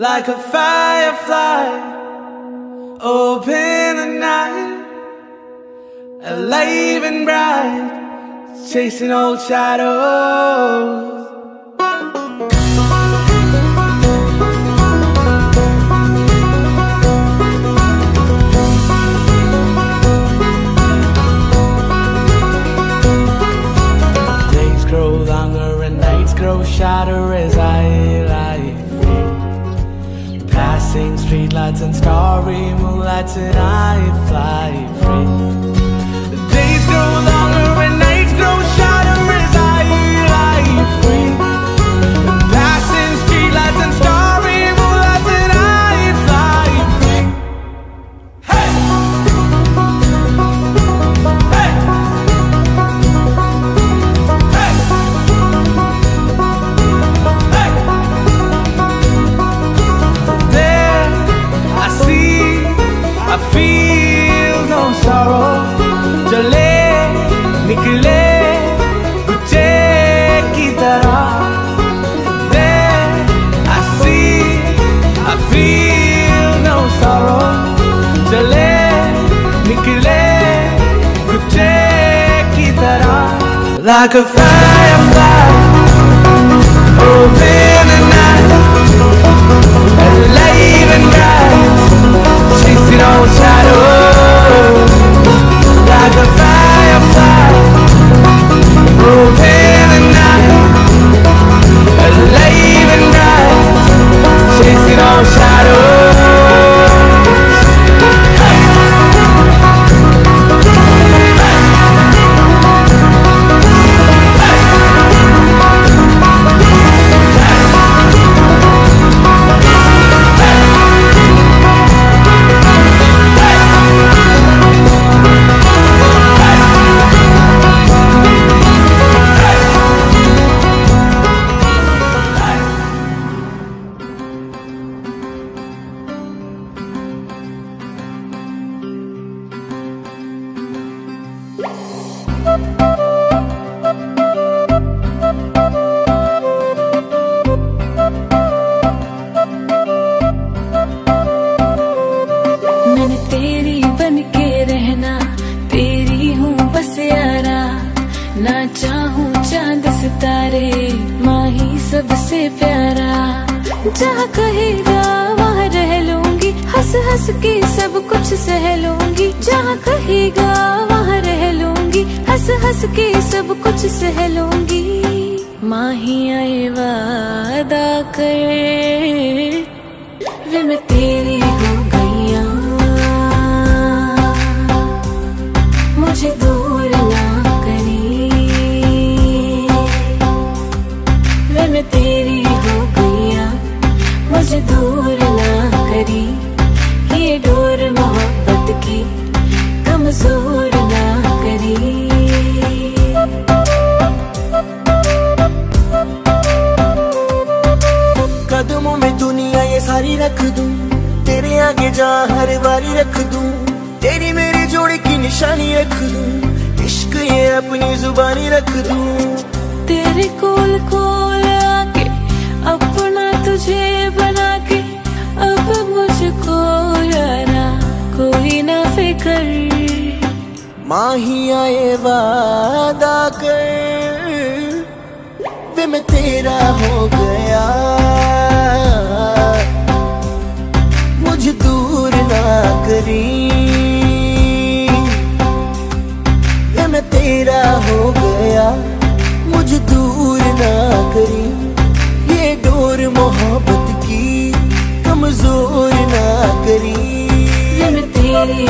like a firefly, open the night, alive and bright, chasing old shadows. that निकले गुच्चे की तरह There I see, I feel no sorrow. चले निकले गुच्चे की तरह Like a firefly 飘向 मैंने तेरी बन के रहना, तेरी हूँ बस यारा। ना चाहूँ चाँद सितारे, माही सबसे प्यारा। जहाँ कहेगा, वहाँ रह लूँगी, हंस हंस के सब कुछ सह लूँगी। जहाँ कहेगा, वहाँ रह लूँगी, हंस हंस के सब कुछ सह लूँगी। माही आए वादा कर, वे मैं तेरी मैं तेरी हो मुझे दूर ना करी। ये डोर मोहब्बत की कमज़ोर ना करी। कदमों में दुनिया ये सारी रख दूँ। तेरे आगे जा हर बारी रख दूँ। तेरी मेरी जोड़ी की निशानी रख दूँ। इश्क ये अपनी जुबानी रख दूँ। माही आए वादा कर, वे मैं तेरा हो गया। मुझे दूर ना करी, वे मैं तेरा हो गया। मुझे दूर ना करी, ये डोर मोहब्बत की कमज़ोर ना करी। ये मैं तेरी